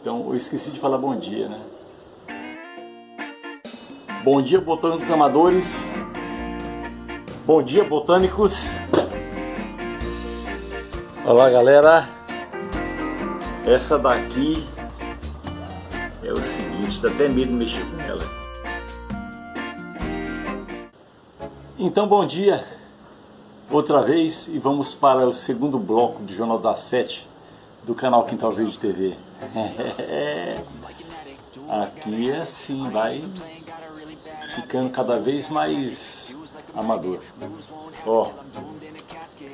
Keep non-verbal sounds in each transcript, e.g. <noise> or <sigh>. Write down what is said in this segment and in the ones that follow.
Então eu esqueci de falar bom dia, né? Bom dia, botânicos amadores. Bom dia, botânicos. Olá, galera. Essa daqui é o seguinte, dá até medo de mexer com ela. Então, bom dia outra vez e vamos para o segundo bloco do Jornal das Sete do canal Quintal Verde TV. <laughs> Aqui é assim, vai ficando cada vez mais amador. Ó,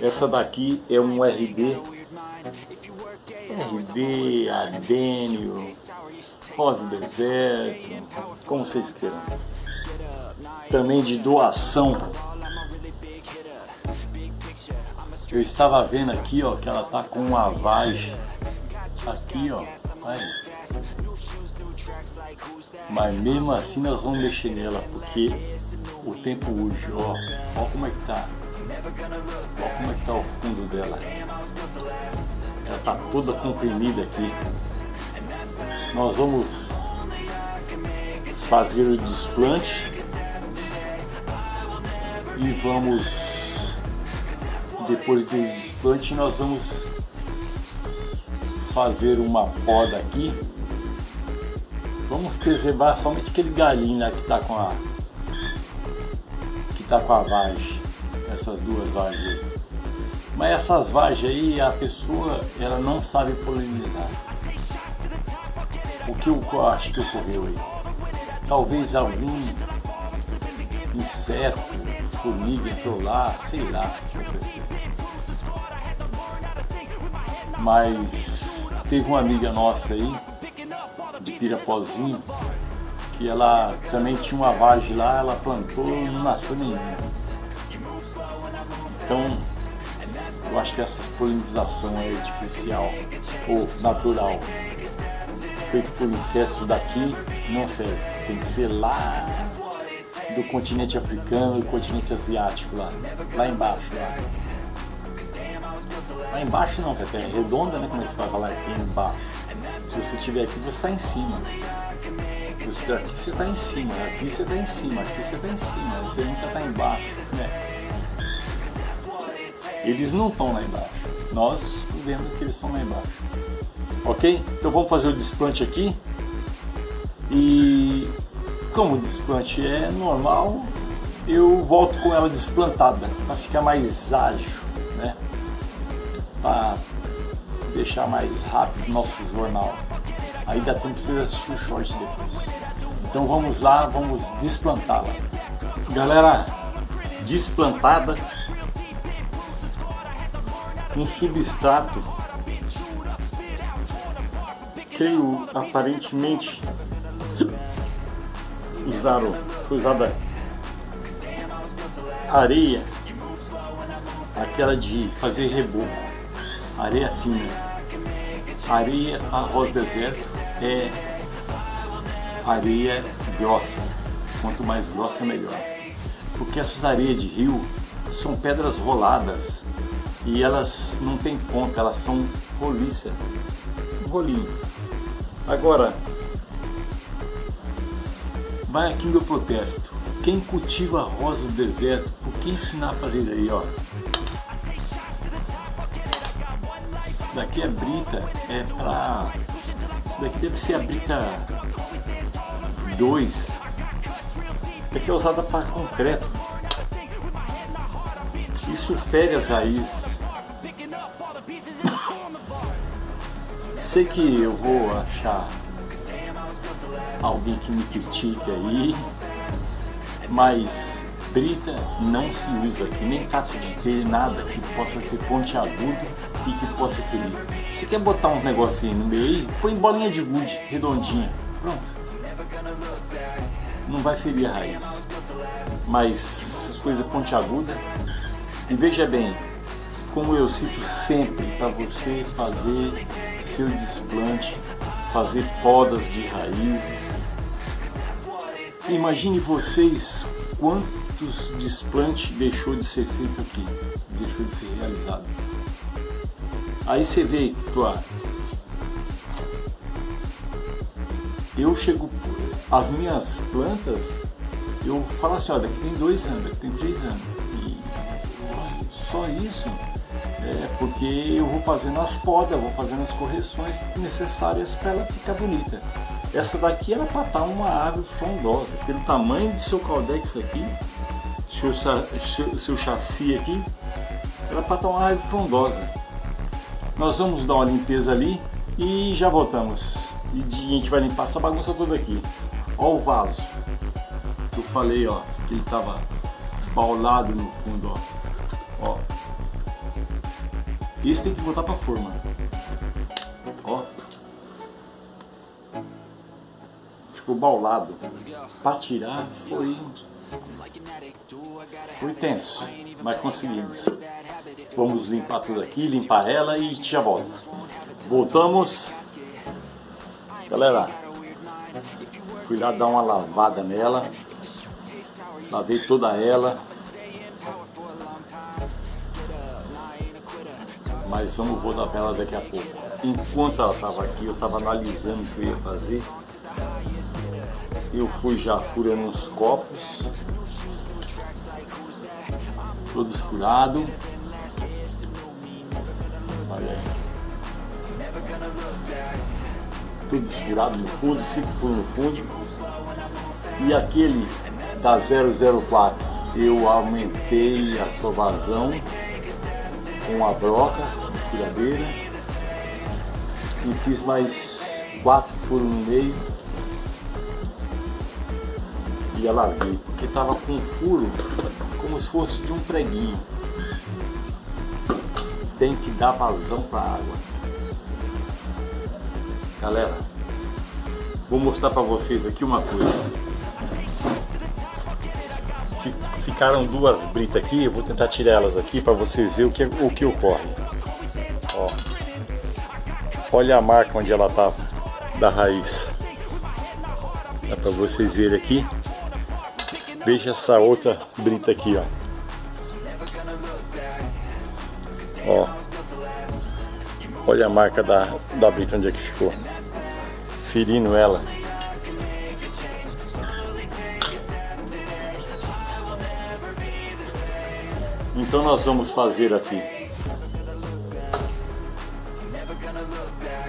essa daqui é um RD, RD, Adênio, Rosa Deserto, como vocês queiram. Também de doação. Eu estava vendo aqui, ó, que ela tá com uma vagem aqui, ó. Aí. Mas mesmo assim nós vamos mexer nela, porque o tempo urge, ó. Ó como é que tá. Ó como é que tá o fundo dela. Ela tá toda comprimida aqui. Nós vamos fazer o desplante e vamos depois do desplante nós vamos fazer uma poda aqui. Vamos preservar somente aquele galinho lá que está com a que tá com a vagem essas duas vagens mas essas vagens aí a pessoa ela não sabe polinizar o que eu acho que ocorreu aí. Talvez algum inseto formiga entrou lá sei lá o que aconteceu. Mas teve uma amiga nossa aí de Pirapozinho, que ela também tinha uma vagem lá, ela plantou e não nasceu nenhuma. Então, eu acho que essa polinização é artificial ou natural, feito por insetos daqui, não serve. Tem que ser lá do continente africano e do continente asiático lá, lá embaixo. Lá. Lá embaixo não, porque é redonda, né? Como é que você vai falar aqui embaixo? Se você estiver aqui, você está em cima. Você aqui, você está em cima. Aqui você está em cima. Aqui você está em cima. Você nunca está embaixo. Né? Eles não estão lá embaixo. Nós vendo que eles estão lá embaixo. Ok? Então vamos fazer o desplante aqui. E como o desplante é normal, eu volto com ela desplantada para ficar mais ágil, né? Para deixar mais rápido nosso jornal. Dá tempo de assistir o short depois. Então vamos lá, vamos desplantá-la. Galera, desplantada um substrato creio aparentemente usaram foi usada areia aquela de fazer reboco areia fina Areia arroz deserto é areia grossa. Quanto mais grossa, melhor. Porque essas areias de rio são pedras roladas e elas não têm ponta, elas são roliça. Um rolinho. Agora, vai aqui meu protesto. Quem cultiva rosa do deserto, por que ensinar a fazer aí, ó? Daqui é brita, é pra. Isso daqui deve ser a brita 2. Isso daqui é usada para concreto. Isso fere as raízes. Sei que eu vou achar alguém que me critique aí, mas brita não se usa aqui, nem caco de ter nada que possa ser pontiagudo e que possa ferir. Você quer botar uns negocinhos no meio aí? Põe bolinha de gude, redondinha. Pronto. Não vai ferir a raiz. Mas essas coisas pontiagudas. E veja bem, como eu cito sempre para você fazer seu desplante, fazer podas de raízes. Imagine vocês quantos desplantes deixou de ser feito aqui, deixou de ser realizado. Aí você vê tua eu chego, as minhas plantas, eu falo assim, olha, daqui tem dois anos, daqui tem três anos. E só isso é porque eu vou fazendo as podas, vou fazendo as correções necessárias para ela ficar bonita. Essa daqui era para estar uma árvore frondosa, pelo tamanho do seu caldex aqui, seu, seu, seu chassi aqui, era para estar uma árvore frondosa. Nós vamos dar uma limpeza ali e já voltamos. E a gente vai limpar essa bagunça toda aqui. Ó o vaso. Eu falei, ó, que ele tava baulado no fundo, ó. Ó. Esse tem que voltar para forma. Ó. Ficou baulado. Para tirar foi foi tenso, mas conseguimos. Vamos limpar tudo aqui, limpar ela e já volta. Voltamos. Galera, fui lá dar uma lavada nela. Lavei toda ela. Mas vamos voltar para ela daqui a pouco. Enquanto ela estava aqui, eu estava analisando o que eu ia fazer. Eu fui já furando os copos. Todos furados. Olha aí. Tudo furado no fundo, cinco furos no fundo. E aquele da 004, eu aumentei a sua vazão com a broca de furadeira e fiz mais quatro furos no meio e alarguei, porque estava com um furo como se fosse de um preguinho. Tem que dar vazão para a água. Galera, vou mostrar para vocês aqui uma coisa ficaram duas britas aqui, eu vou tentar tirar elas aqui para vocês verem o que, o que ocorre. Ó. Olha a marca onde ela tá da raiz. Dá para vocês verem aqui. Veja essa outra brita aqui, ó. Ó. Olha a marca da, da brita onde é que ficou. Ferindo ela. Então nós vamos fazer aqui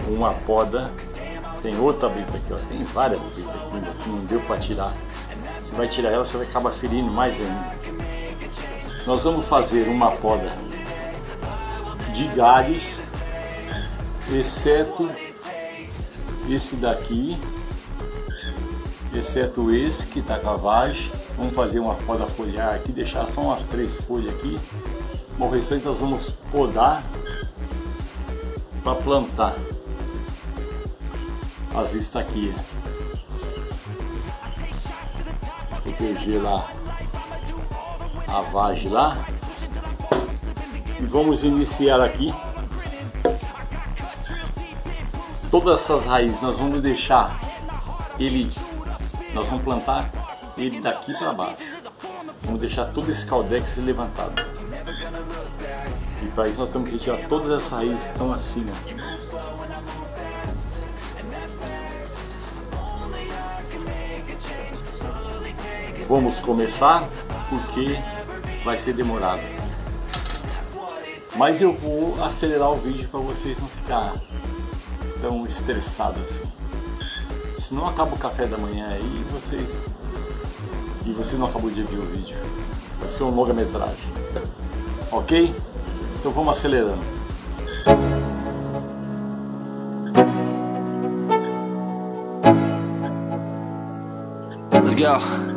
uma poda. Tem outra brita aqui, ó. Tem várias britas aqui, não deu para tirar. Você vai tirar ela, você vai acabar ferindo mais ainda. Nós vamos fazer uma poda de galhos, exceto esse daqui, exceto esse que está com a vagem Vamos fazer uma poda foliar aqui, deixar só umas três folhas aqui. O restante nós vamos podar para plantar as estaquias. Proteger lá a vagem lá. E vamos iniciar aqui. Todas essas raízes nós vamos deixar ele, nós vamos plantar ele daqui para baixo. Vamos deixar todo esse caldex levantado. E para isso nós temos que tirar todas essas raízes que estão acima. Vamos começar porque vai ser demorado. Mas eu vou acelerar o vídeo para vocês não ficar tão estressados assim. Senão acaba o café da manhã aí e vocês e você não acabou de ver o vídeo. Vai ser um longa-metragem. Ok? Então vamos acelerando. Let's go.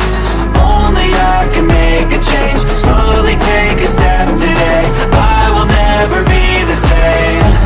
Only I can make a change. Slowly take a step today. I will never be the same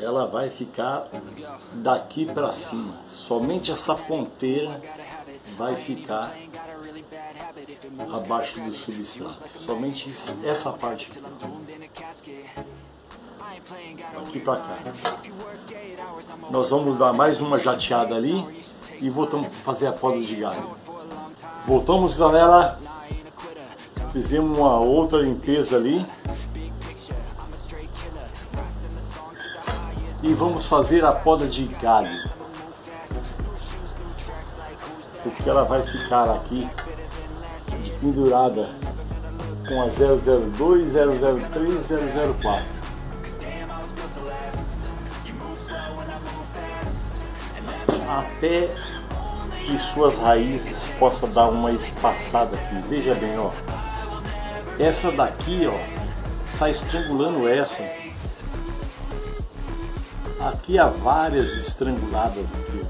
Ela vai ficar daqui para cima. Somente essa ponteira vai ficar abaixo do substrato. Somente essa parte aqui. Aqui para cá. Nós vamos dar mais uma jateada ali e voltamos fazer a poda de galho. Voltamos, galera. Fizemos uma outra limpeza ali. E vamos fazer a poda de galho. Porque ela vai ficar aqui pendurada com a 002, 003, 004. Até que suas raízes possam dar uma espaçada aqui. Veja bem, ó. Essa daqui, ó, tá estrangulando essa. Aqui há várias estranguladas aqui.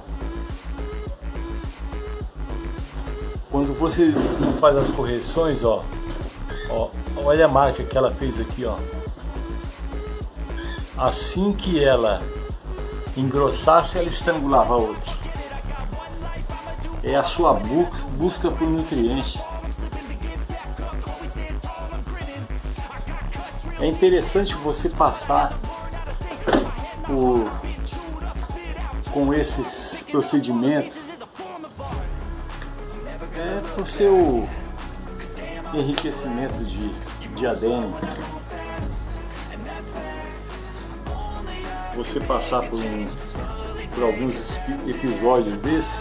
Quando você faz as correções, ó, ó, olha a marca que ela fez aqui, ó. Assim que ela engrossasse, ela estrangulava a outra. É a sua bu- busca por nutriente. É interessante você passar por, com esses procedimentos é o seu enriquecimento de, de ADN. Você passar por, um, por alguns episódios desse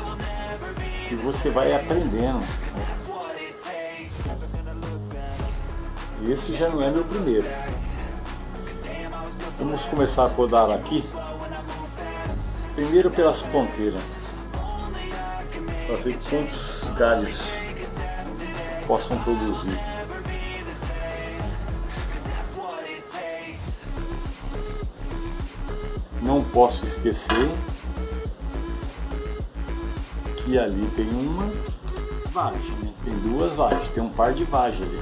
e você vai aprendendo. Esse já não é meu primeiro. Vamos começar a podar aqui. Primeiro pelas ponteiras. Para ver quantos galhos possam produzir. não posso esquecer que ali tem uma vagem, né? tem duas vagens, tem um par de vagens ali.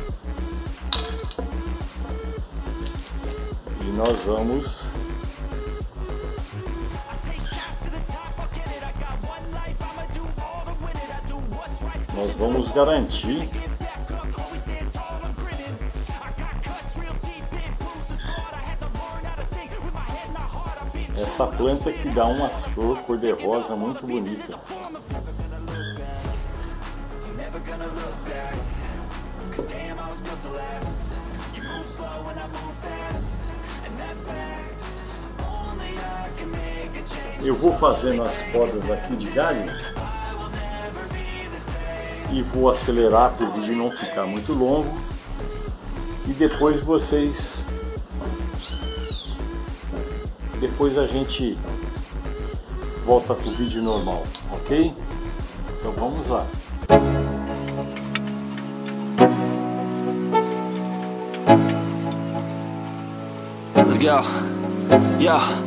Nós vamos nós vamos garantir essa planta que dá uma flor cor-de-rosa muito bonita. Eu vou fazendo as podas aqui de galho e vou acelerar para o vídeo não ficar muito longo e depois vocês depois a gente volta para o vídeo normal, ok? Então vamos lá. Let's go. Yeah.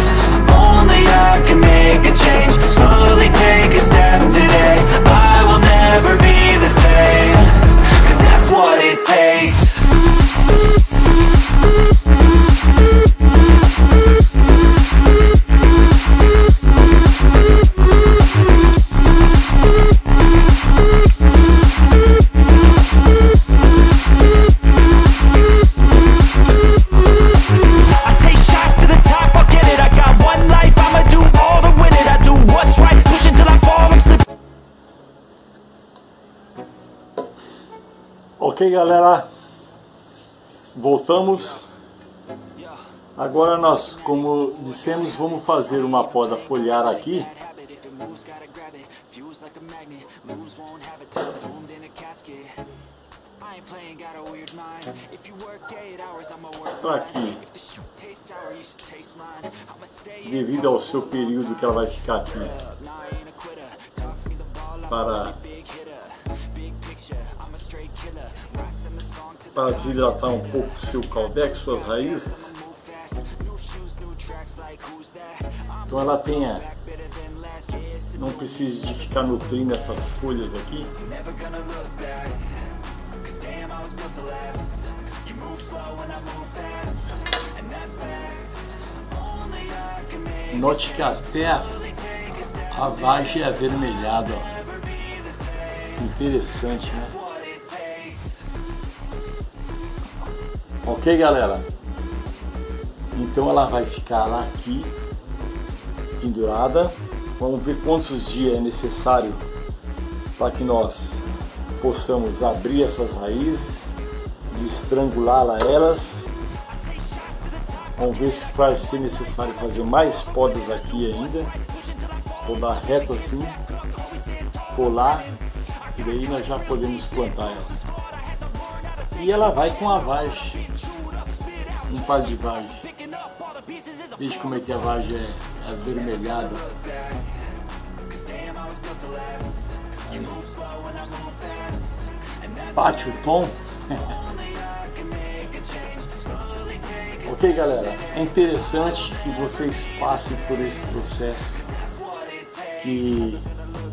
voltamos. Agora nós, como dissemos, vamos fazer uma poda foliar aqui. If it moves, gotta grab it, fuse like a magnet Lose, won't have it till I'm doomed in a casket I ain't playing, got a weird mind If you work 8 hours, I'ma work Tá aqui, devido ao seu período que ela vai ficar aqui nah, para desidratar um pouco seu caldex, suas raízes. Então ela tenha, não precise de ficar nutrindo essas folhas aqui. Note que até a, vagem é avermelhada. Interessante, né? Ok, galera? Então ela vai ficar lá aqui, pendurada. Vamos ver quantos dias é necessário para que nós possamos abrir essas raízes, destrangulá-la elas. Vamos ver se vai ser necessário fazer mais podas aqui ainda. Podar reto assim, colar, e daí nós já podemos plantar ela. E ela vai com a vagem par de vagem. Veja como é que a vagem é avermelhada. Bate o tom. <laughs> ok, galera? É interessante que vocês passem por esse processo. Que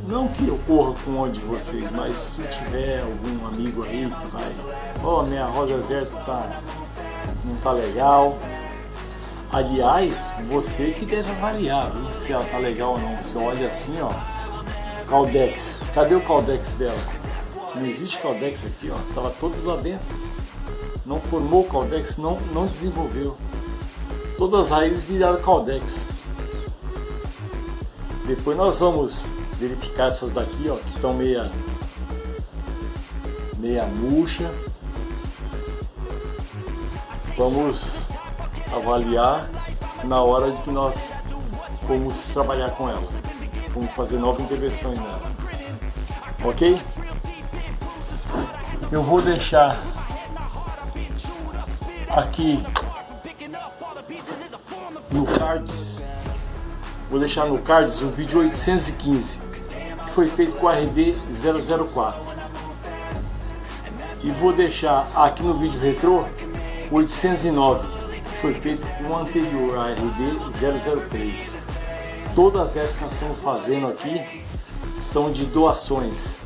não que ocorra com um de vocês, mas se tiver algum amigo aí que vai, ó, minha rosa zerta tá não tá legal. Aliás, você que deve avaliar, viu? Se ela tá legal ou não. Você olha assim, ó. Caldex. Cadê o Caldex dela? Não existe Caldex aqui, ó. Tava todo lá dentro. Não formou Caldex, não, não desenvolveu. Todas as raízes viraram caldex. Depois nós vamos verificar essas daqui, ó, que estão meia meia murcha. Vamos avaliar na hora de que nós formos trabalhar com ela. Vamos fazer novas intervenções nela. Ok? Eu vou deixar aqui no cards vou deixar no cards o vídeo 815 que foi feito com a RD 004 e vou deixar aqui no vídeo retrô 809 que foi feito com o anterior a RD 003 todas essas que estamos fazendo aqui são de doações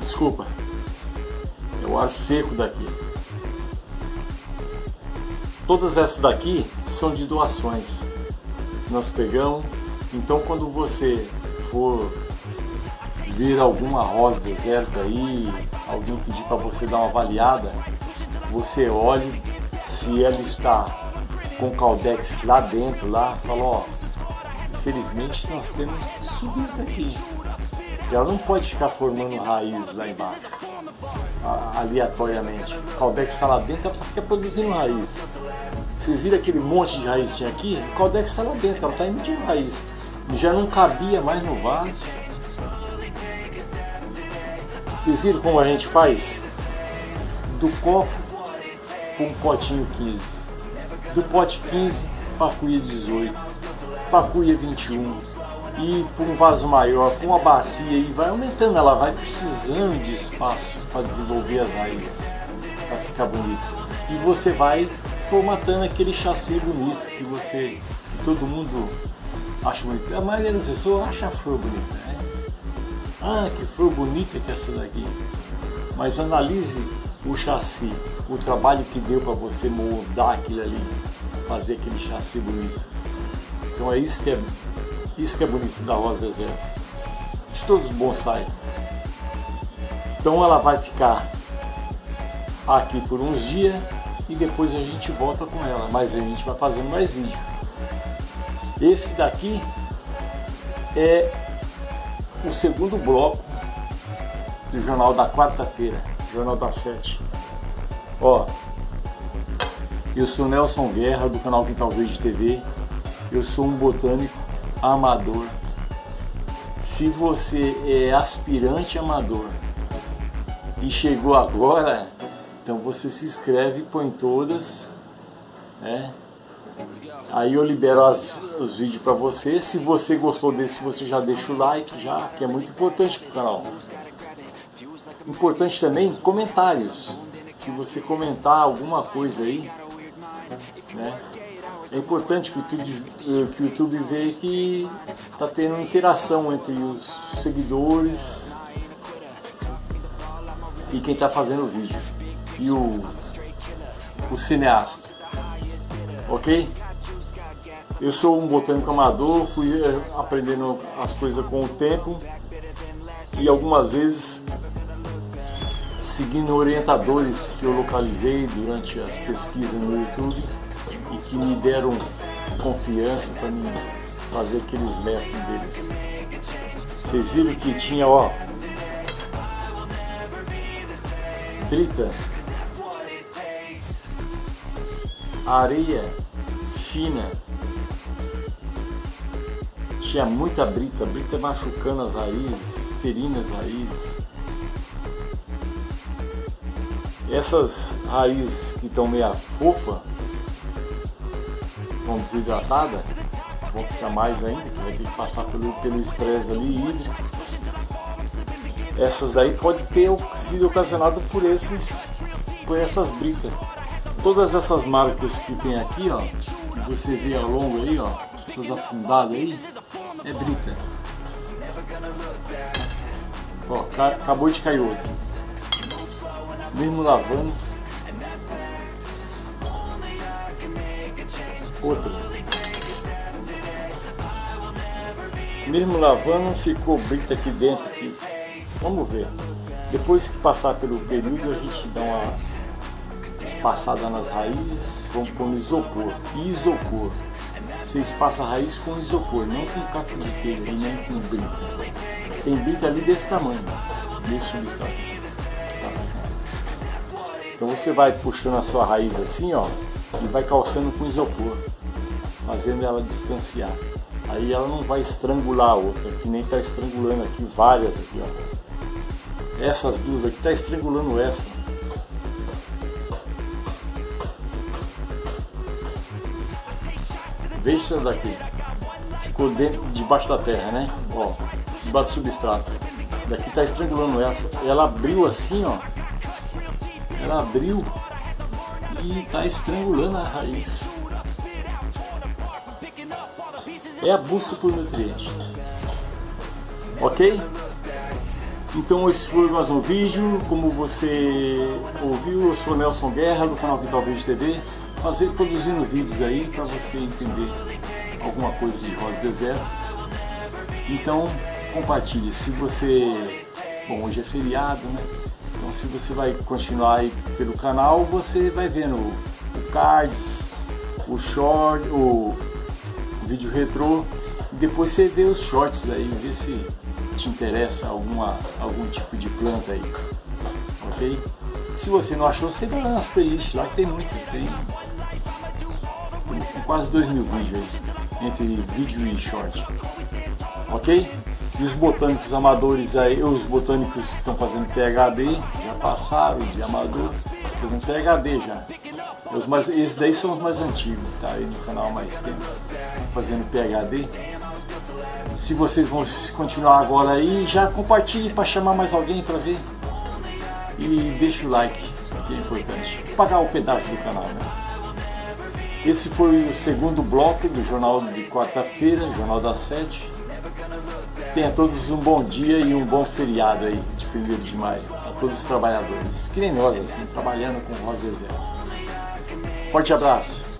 desculpa é o ar seco daqui Todas essas daqui são de doações. Nós pegamos. Então quando você for ver alguma rosa deserta aí, alguém pedir para você dar uma avaliada, você olhe se ela está com caldex lá dentro, lá, fala, ó, infelizmente nós temos que subir isso daqui. Ela não pode ficar formando raiz lá embaixo, aleatoriamente. O caldex está lá dentro, ela fica produzindo raiz. Vocês viram aquele monte de raiz que tinha aqui? O caldex está lá dentro, ela está emitindo raiz. Já não cabia mais no vaso. Vocês viram como a gente faz? Do copo com um potinho 15. Do pote 15 para cuia 18. Para cuia 21. E para um vaso maior, com uma bacia e vai aumentando, ela vai precisando de espaço para desenvolver as raízes, para ficar bonito. E você vai formatando aquele chassi bonito que você, que todo mundo acha bonito. A maioria das pessoas acha a flor bonita? Ah, que flor bonita que é essa daqui. Mas analise o chassi, o trabalho que deu para você moldar aquilo ali, fazer aquele chassi bonito. Então é isso que é, isso que é bonito da rosa deserta. De todos os bonsai. Então ela vai ficar aqui por uns dias e depois a gente volta com ela, mas a gente vai fazendo mais vídeo. Esse daqui é o segundo bloco do jornal da quarta-feira, jornal da sete. Ó, eu sou Nelson Guerra do canal Quintal Verde TV. Eu sou um botânico amador. Se você é aspirante amador e chegou agora, então você se inscreve, põe todas, né? Aí eu libero as, os vídeos para você. Se você gostou desse, você já deixa o like, já, que é muito importante para o canal. Importante também comentários. Se você comentar alguma coisa aí, né? É importante que o YouTube, que o YouTube veja que está tendo interação entre os seguidores e quem está fazendo o vídeo e o, o cineasta. Ok? Eu sou um botânico amador, fui eh, aprendendo as coisas com o tempo e algumas vezes seguindo orientadores que eu localizei durante as pesquisas no YouTube e que me deram confiança para mim fazer aqueles métodos deles. Vocês viram que tinha, ó, brita areia fina. Tinha muita brita, brita machucando as raízes, ferindo as raízes. Essas raízes que estão meio fofa, estão desidratadas, vão ficar mais ainda, que vai ter que passar pelo estresse ali hídrico. Essas daí pode ter sido ocasionado por esses por essas britas todas essas marcas que tem aqui, ó, que você vê ao longo aí, ó, essas afundadas aí, é brita. Ó, acabou de cair outra. Mesmo lavando. Outra. Mesmo lavando, ficou brita aqui dentro. Aqui. Vamos ver. Depois que passar pelo período, a gente dá uma espaçada nas raízes, vamos pôr no isopor. Isopor. Você espaça a raiz com isopor, não com caco de telha e nem com brita. Tem brita ali desse tamanho, desse substrato. Tá. Então você vai puxando a sua raiz assim, ó, e vai calçando com isopor, fazendo ela distanciar. Aí ela não vai estrangular a outra, que nem está estrangulando aqui várias aqui, ó. Essas duas aqui está estrangulando essa. Veja isso daqui. Ficou dentro, debaixo da terra, né? Ó, debaixo do substrato. Daqui está estrangulando essa. Ela abriu assim, ó. Ela abriu e está estrangulando a raiz. É a busca por nutrientes. Ok? Então esse foi mais um vídeo. Como você ouviu, eu sou Nelson Guerra do canal Vital Verde TV fazer, produzindo vídeos aí para você entender alguma coisa de Rosa Deserto. Então compartilhe. Se você. Bom, hoje é feriado, né? Então se você vai continuar aí pelo canal, você vai vendo o cards, o short, o vídeo retrô e depois você vê os shorts aí, vê se te interessa alguma, algum tipo de planta aí. Ok? Se você não achou, você vai lá nas playlists lá que tem muito, tem quase 2 mil vídeos aí, entre vídeo e short. Ok? E os botânicos amadores aí, os botânicos que estão fazendo PHD, já passaram de amador, fazendo PHD já. Os mais, esses daí são os mais antigos, tá aí no canal mais tempo, fazendo PHD. Se vocês vão continuar agora aí, já compartilhe para chamar mais alguém para ver. E deixa o like, que é importante. Pagar o pedaço do canal, né? Esse foi o segundo bloco do Jornal de quarta-feira, Jornal das Sete. Tenha todos um bom dia e um bom feriado aí, de 1 de maio, a todos os trabalhadores, que nem nós, assim, trabalhando com Rosa Deserto. Forte abraço!